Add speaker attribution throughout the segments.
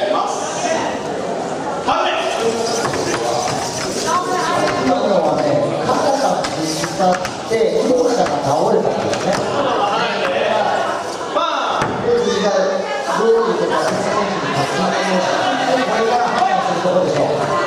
Speaker 1: せます
Speaker 2: 今のはね、肩がぶつかって、両者が倒れたんですね。で、次がどうい。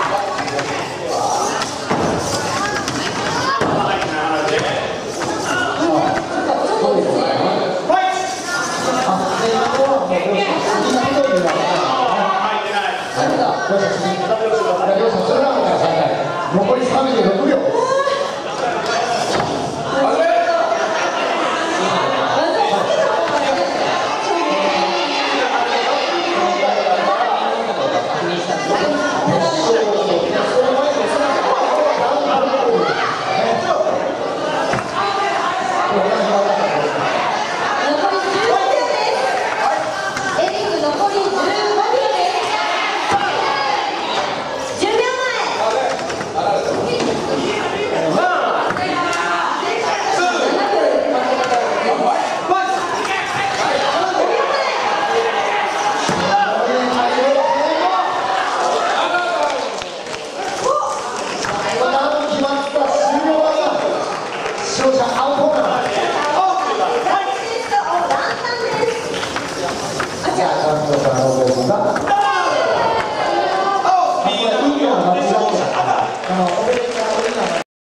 Speaker 2: 勝者青コーナーじゃ